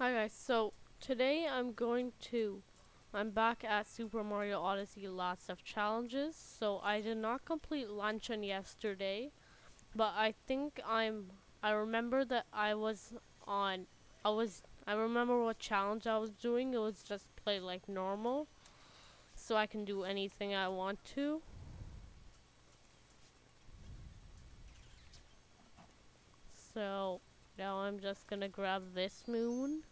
Hi guys, so today I'm going to, I'm back at Super Mario Odyssey lots of challenges, so I did not complete luncheon yesterday, but I think I'm, I remember that I was on, I was, I remember what challenge I was doing, it was just play like normal, so I can do anything I want to. So, now I'm just gonna grab this moon.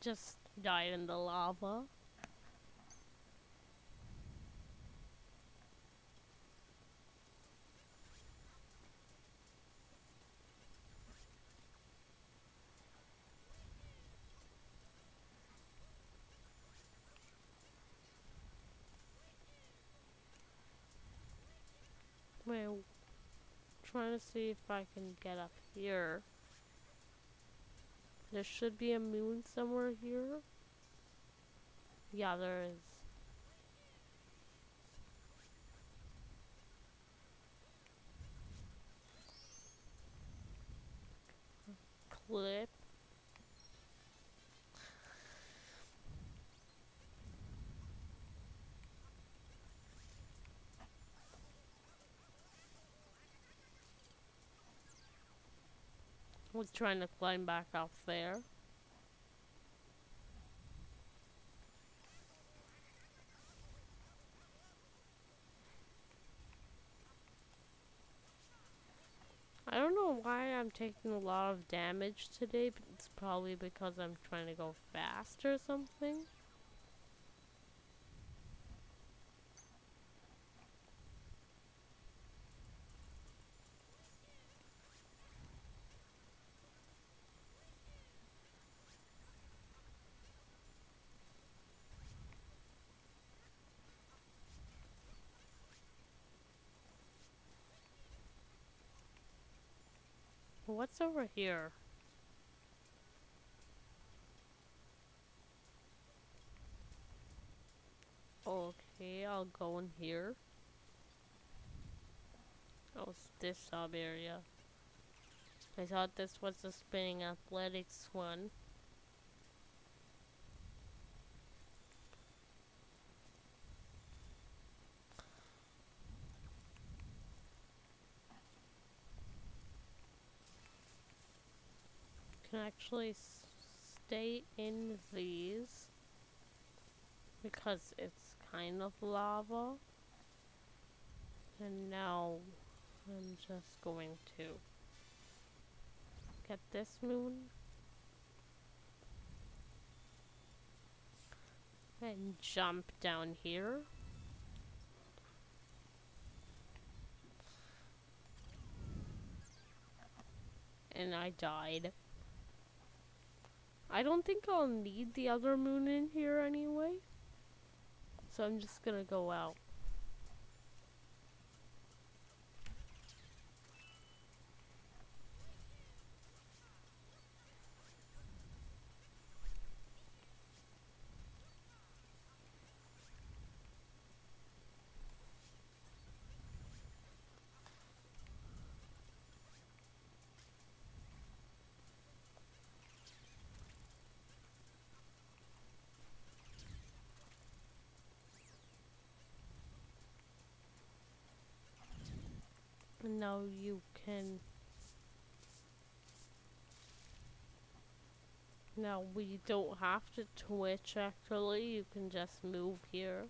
Just died in the lava. Wait, trying to see if I can get up here. There should be a moon somewhere here. Yeah, there is. Clip. Was trying to climb back up there. I don't know why I'm taking a lot of damage today, but it's probably because I'm trying to go fast or something. What's over here? Okay, I'll go in here. Oh, it's this sub area. I thought this was the spinning athletics one. Actually stay in these because it's kind of lava. And now I'm just going to get this moon and jump down here. And I died. I don't think I'll need the other moon in here anyway. So I'm just gonna go out. Now you can now we don't have to twitch actually. You can just move here.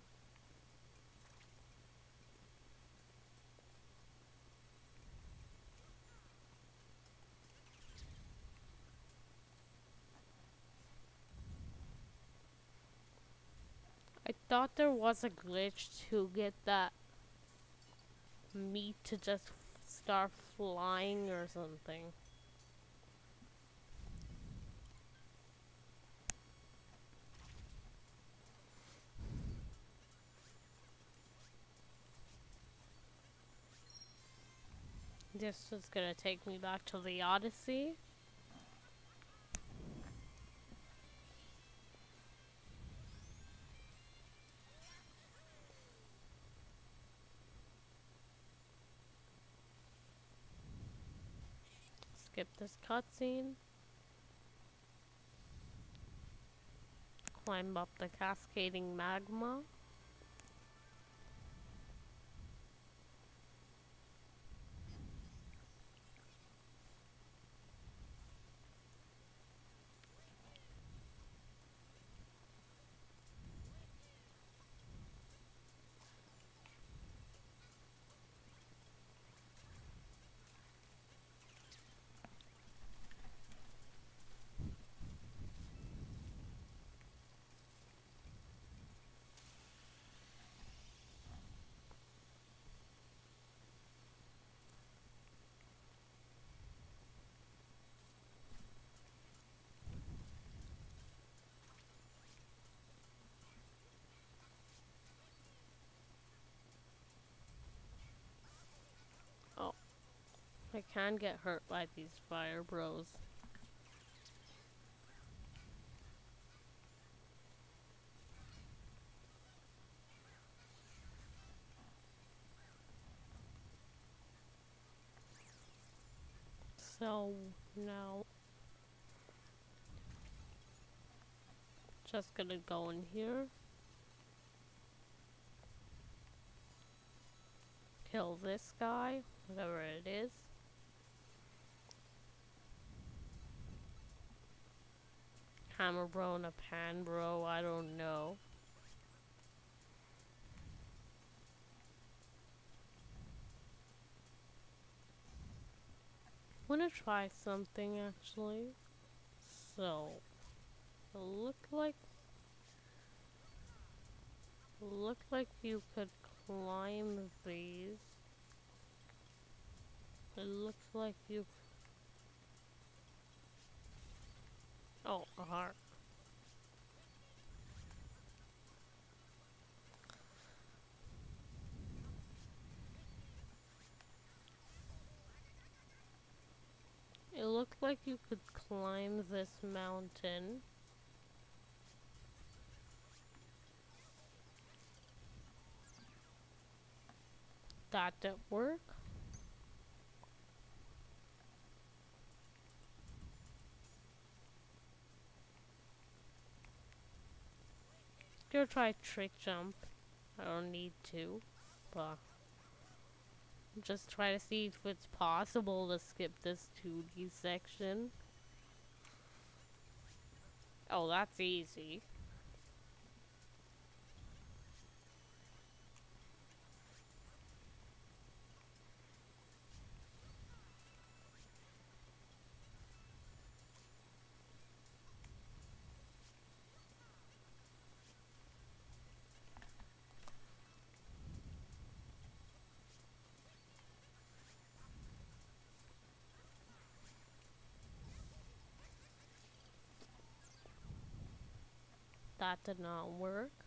I thought there was a glitch to get that meat to just start flying or something. This is gonna take me back to the Odyssey. This cutscene. Climb up the cascading magma. I can get hurt by these fire bros. So now just gonna go in here kill this guy whatever it is hammer bro and a pan bro, I don't know. wanna try something actually. So look like look like you could climb these. It looks like you Oh, a heart. It looked like you could climb this mountain. That didn't work. Gonna try trick jump. I don't need to, but just try to see if it's possible to skip this 2D section. Oh, that's easy. That did not work.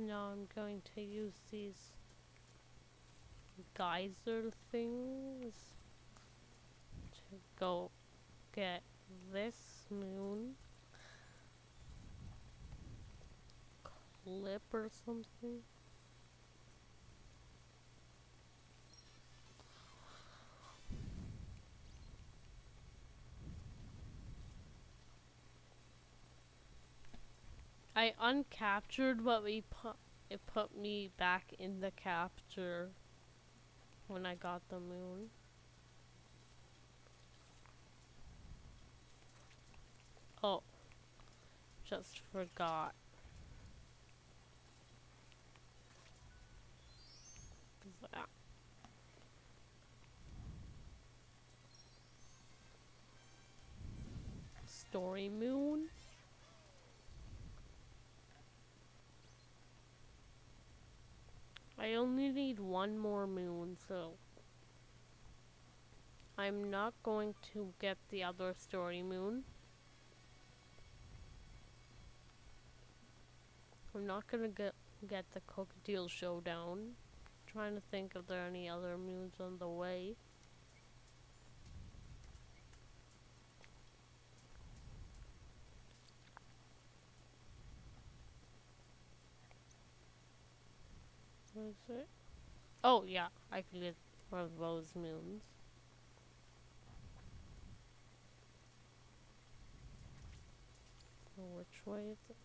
Now I'm going to use these geyser things to go get this moon clip or something. I uncaptured, what we put it put me back in the capture when I got the moon. Oh, just forgot. Story moon. I only need one more moon, so I'm not going to get the other story moon. I'm not gonna get get the Crocodile Showdown. trying to think if there are any other moons on the way. Is it? Oh yeah, I can get one of those moons. Which way is it?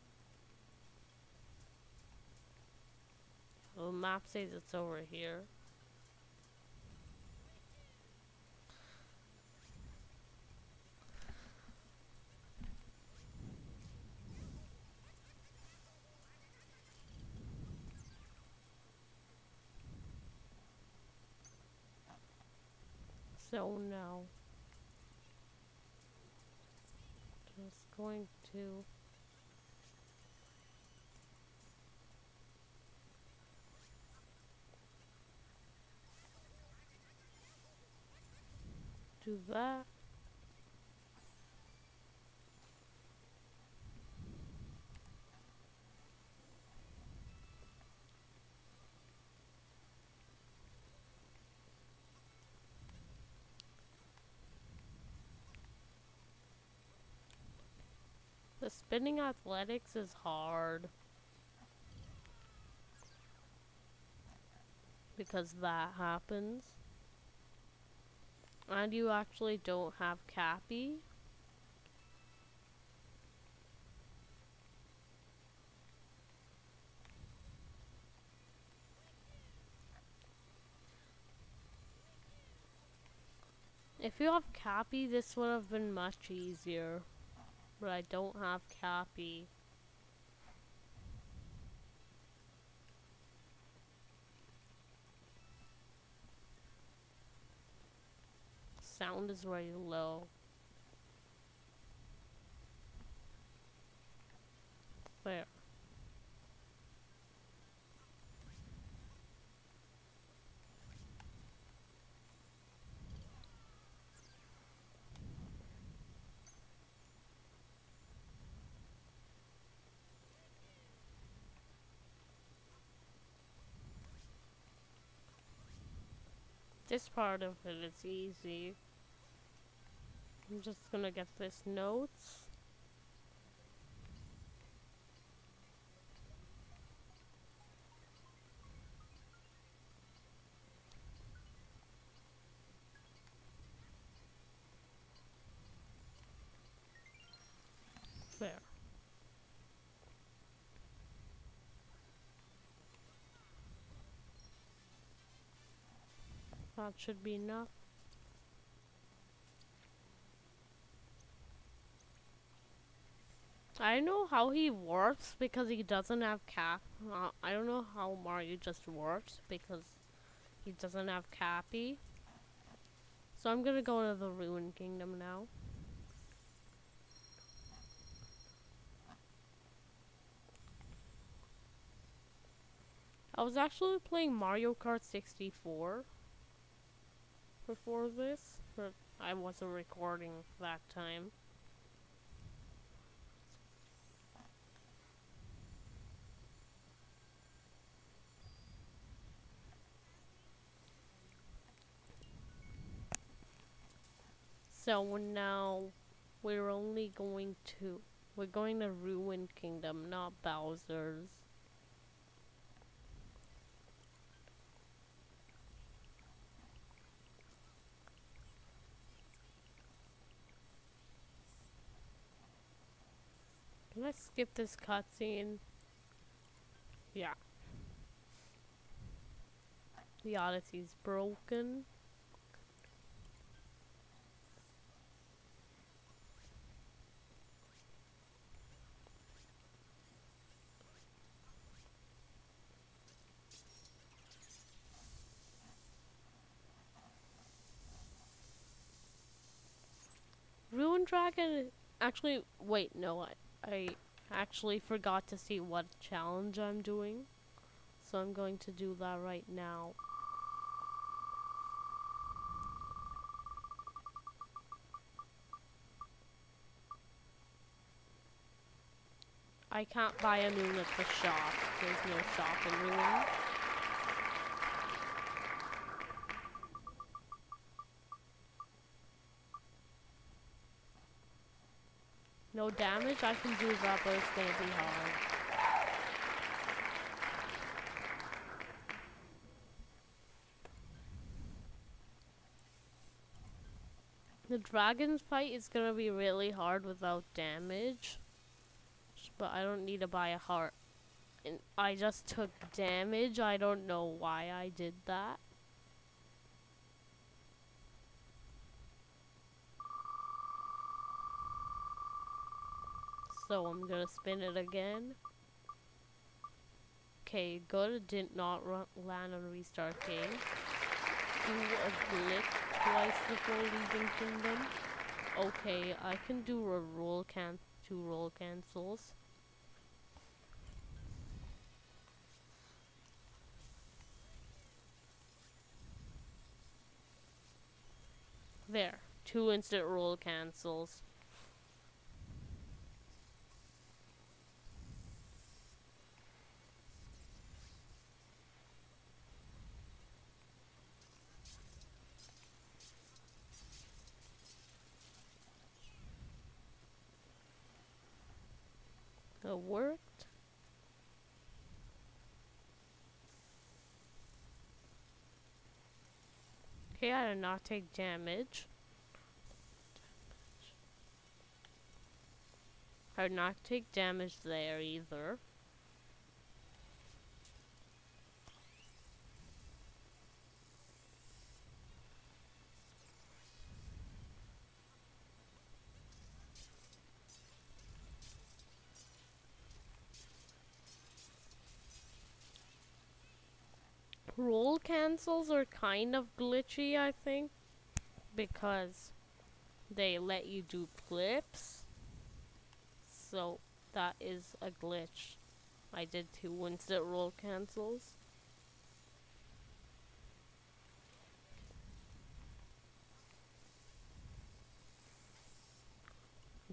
The map says it's over here. So now, just going to do that. Spinning athletics is hard. Because that happens. And you actually don't have Cappy. If you have Cappy, this would have been much easier. But I don't have Cappy. sound is very low. There. This part of it is easy. I'm just gonna get this notes. There. That should be enough. I know how he works because he doesn't have cap. Uh, I don't know how Mario just works because he doesn't have Cappy. So I'm gonna go to the Ruin Kingdom now. I was actually playing Mario Kart 64 before this, but I wasn't recording that time. So now we're only going to we're going to Ruin Kingdom, not Bowser's. I skip this cutscene? Yeah. The Odyssey's broken. Dragon actually, wait, no, I, I actually forgot to see what challenge I'm doing. So I'm going to do that right now. I can't buy a moon at the shop. There's no shop in Ruin. No damage, I can do that, but it's gonna be hard. The dragon fight is gonna be really hard without damage. But I don't need to buy a heart. And I just took damage. I don't know why I did that. So I'm gonna spin it again. Okay, good. Did not run, land on restart game. Do a glitch twice before leaving kingdom. Okay, I can do a roll can two roll cancels. There, two instant roll cancels. It worked. Okay, I did not take damage. I did not take damage there either. Roll cancels are kind of glitchy, I think, because they let you do clips. So that is a glitch. I did two instant roll cancels.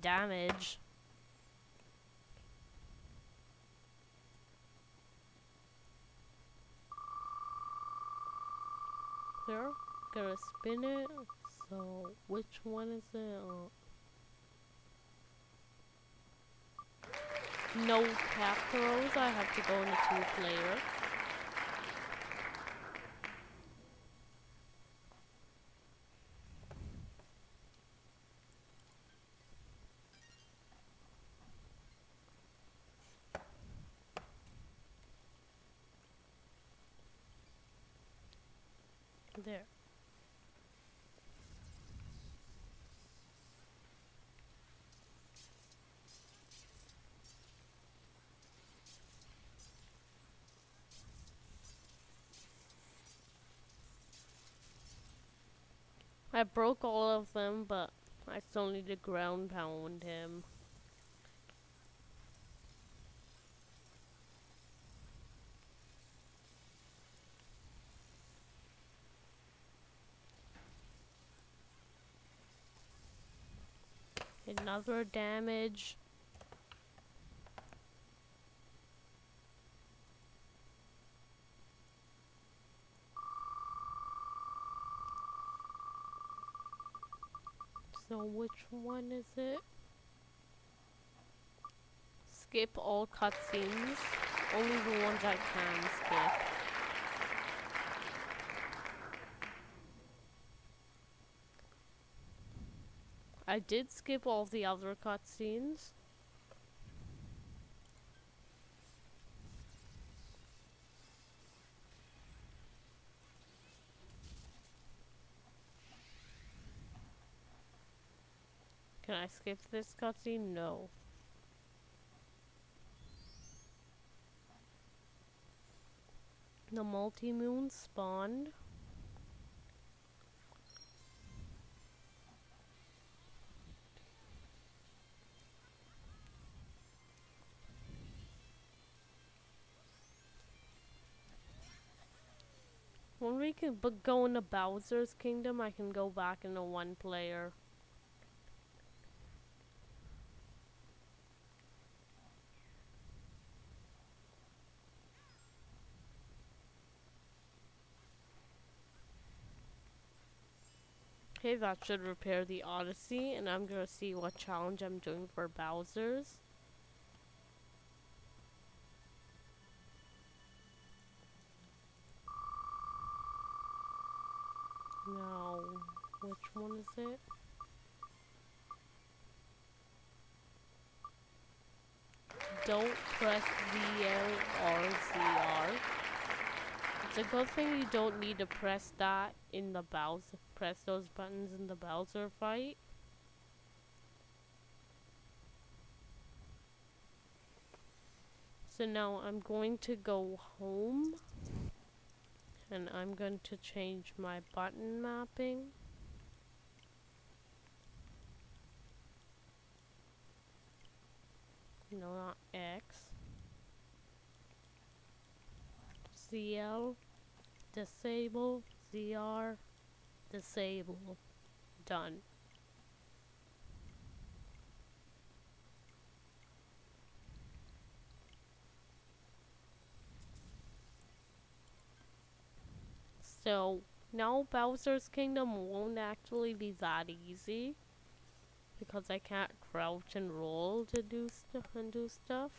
Damage. There. Gotta spin it. So, which one is it? Uh, no cap throws. I have to go into two player. There. I broke all of them, but I still need to ground pound him. Another damage. So which one is it? Skip all cutscenes. Only the ones I can skip. I did skip all the other cutscenes. Can I skip this cutscene? No. The multi-moon spawned. When we can but go into Bowser's Kingdom, I can go back into one player. Okay, that should repair the Odyssey, and I'm gonna see what challenge I'm doing for Bowser's. Now, which one is it? Don't press ZL or ZR. It's a good thing you don't need to press that in the Bowser. Press those buttons in the Bowser fight. So now I'm going to go home and I'm going to change my button mapping. No, not X. ZL, disable, ZR, disable, done. So now Bowser's Kingdom won't actually be that easy because I can't crouch and roll to do stuff and do stuff.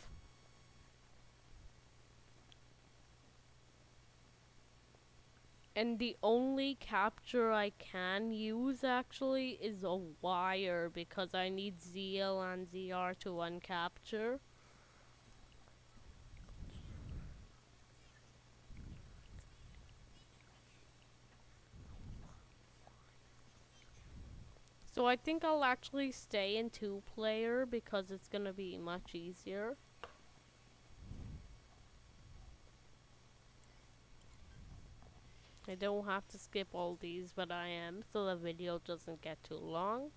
And the only capture I can use actually is a wire because I need ZL and ZR to uncapture. So I think I'll actually stay in two player because it's gonna be much easier. I don't have to skip all these, but I am, so the video doesn't get too long.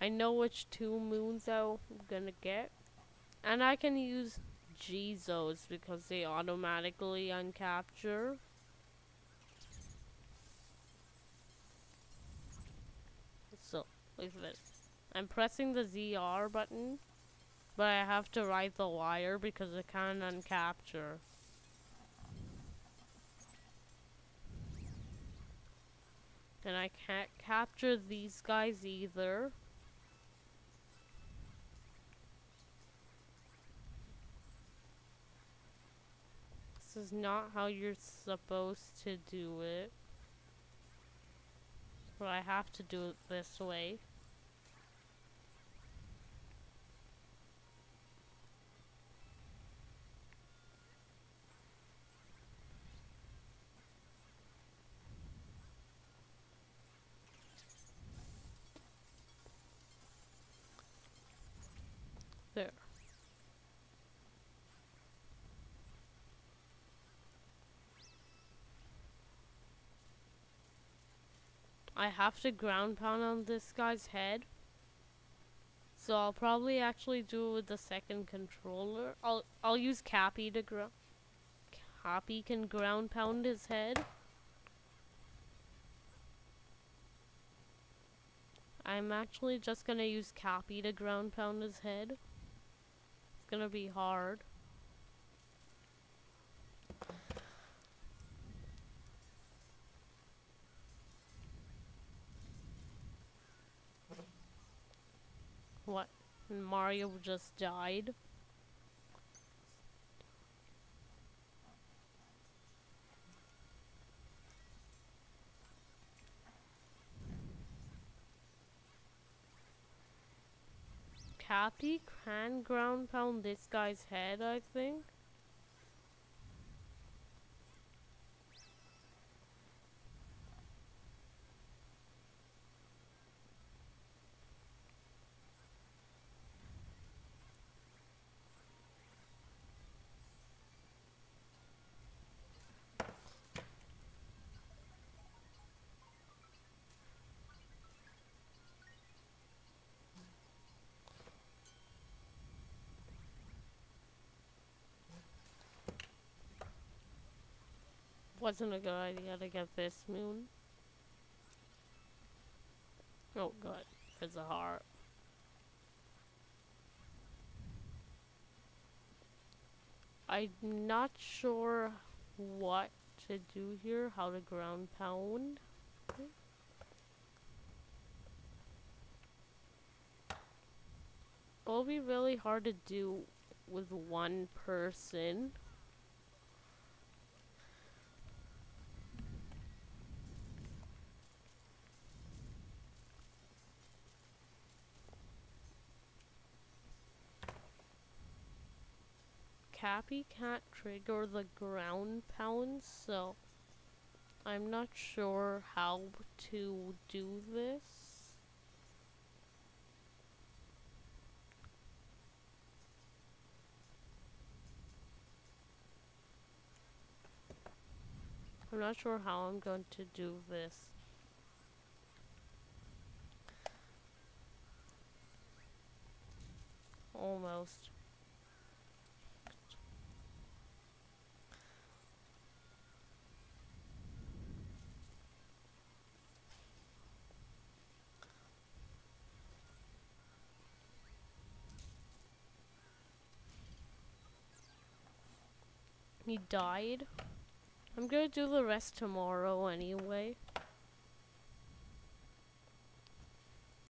I know which two moons I'm gonna get. And I can use Gzos because they automatically uncapture. So, look at this. I'm pressing the ZR button, but I have to ride the wire because it can't uncapture. And I can't capture these guys either. This is not how you're supposed to do it. But I have to do it this way. There. I have to ground pound on this guy's head. So I'll probably actually do it with the second controller. I'll I'll use Cappy to ground. Cappy can ground pound his head. I'm actually just gonna use Cappy to ground pound his head. It's gonna be hard. What? Mario just died? Cappy can ground pound this guy's head, I think. Wasn't a good idea to get this moon. Oh, god, It's a heart. I'm not sure what to do here, how to ground pound. It'll be really hard to do with one person. Cappy can't trigger the ground pounds, so I'm not sure how to do this. I'm not sure how I'm going to do this. Almost. He died. I'm gonna do the rest tomorrow anyway.